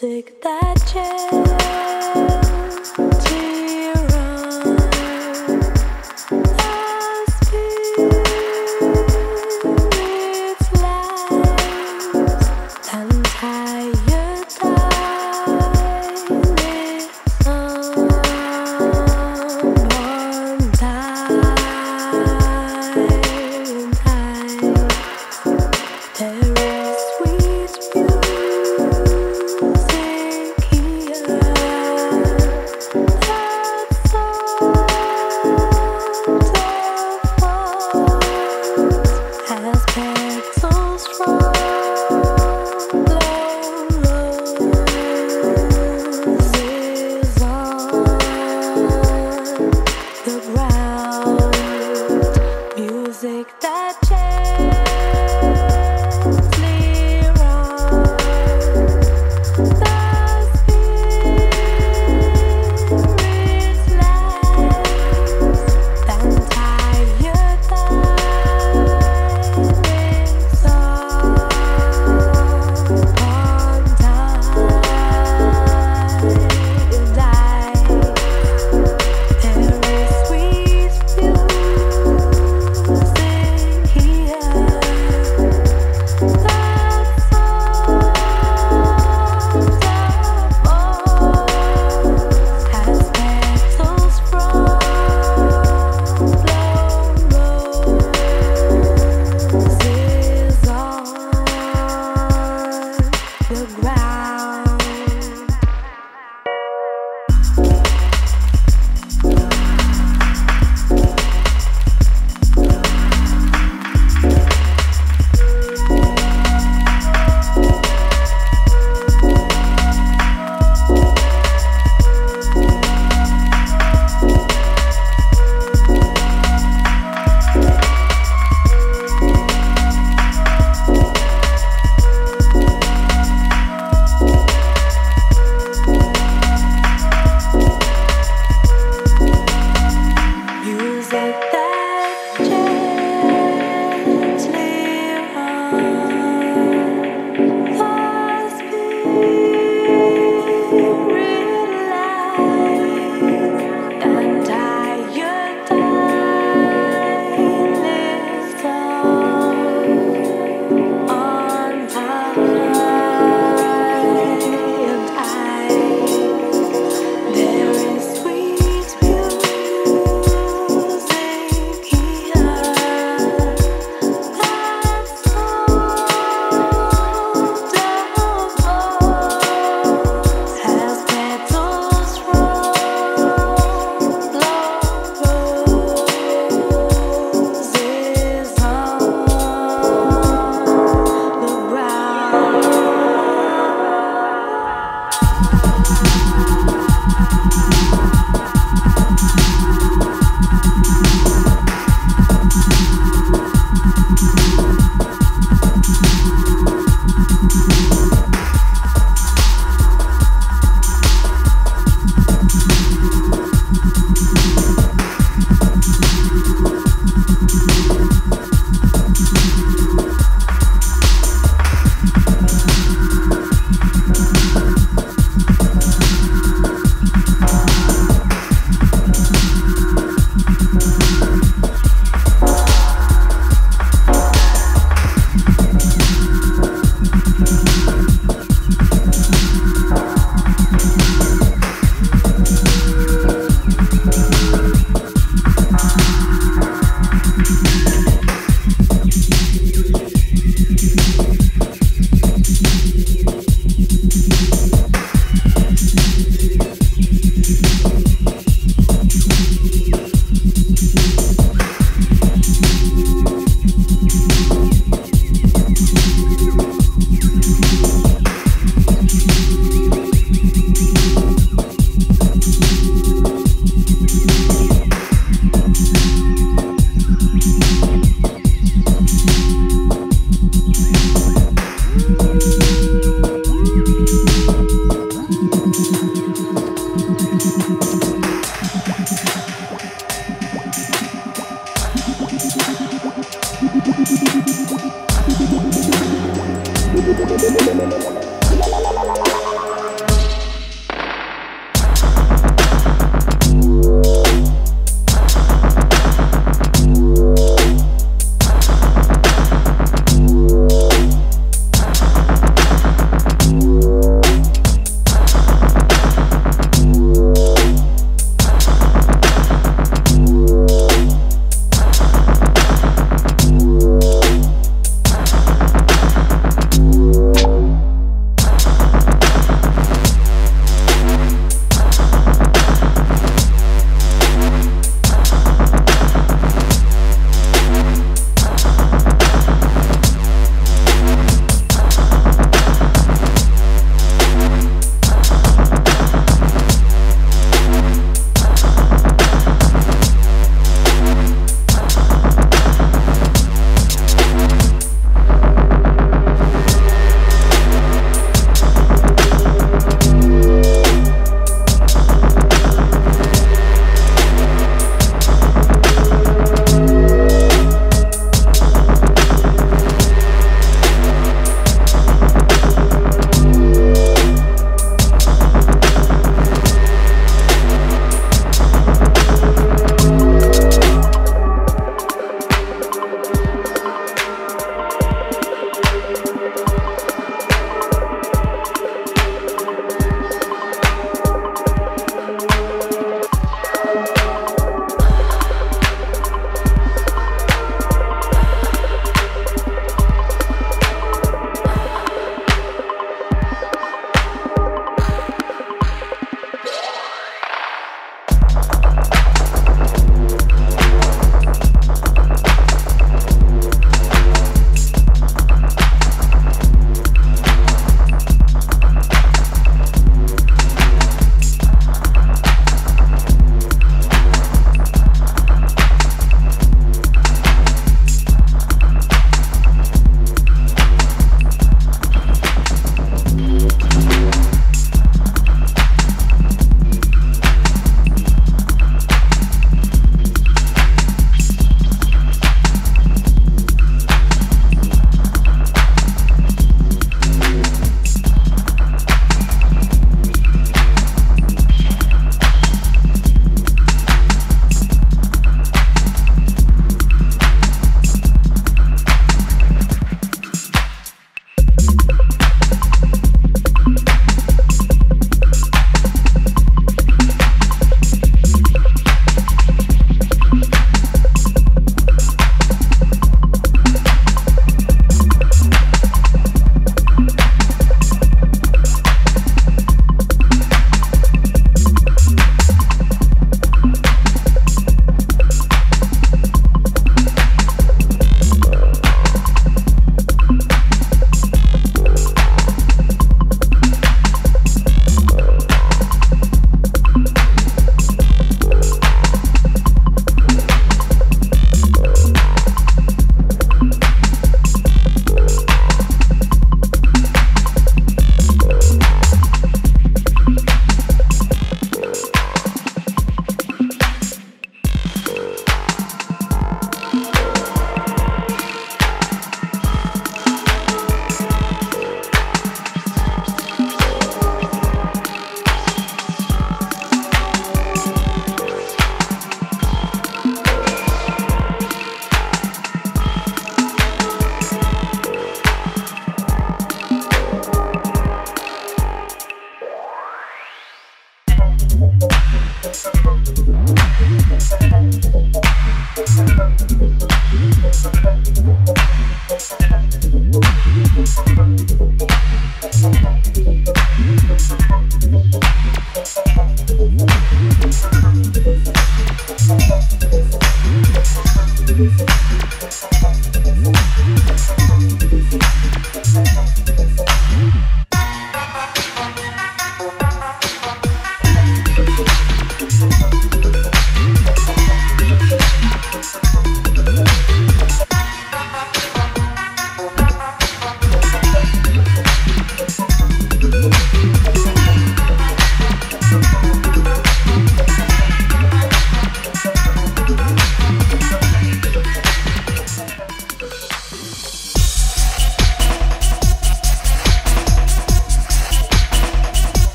La la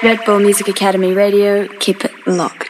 Red Bull Music Academy Radio, keep it locked.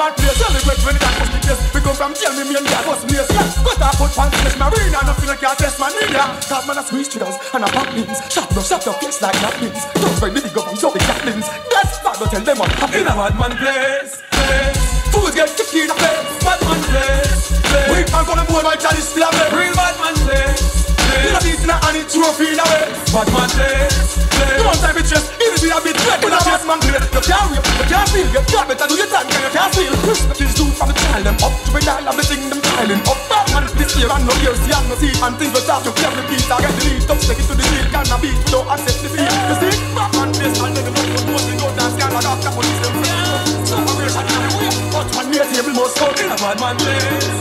normal place Celebrate when it comes to the case We come from jail, me main guy was blaze Cut off foot pants, finish marina. No feel like I test my media Cause man a squeeze triggers and a pop pins Shot no shot no face like that pins. Don't bring the dig up, he's up the gatlins That's fact, don't tell them what happened. In a bad man place, place. Fools get sick in the face. Bad man place, place. We can't go to more, my child is still a Real bad man place. You know this not any trophy in a. Bad man play, be a bit dread. When a bad man play, you can't rip, you can't feel, you can't better do your time, you can't feel. Kids do from the child, them up to be now, love the thing them piling up. Bad man and no years, see and no see, and things will start to play the beat. I get lead, don't take it to the field, can't beat, we don't accept the. You see, bad man this and then the money will to go down, scan like after police them. Operation in the way, but man, me a table must go in a bad man.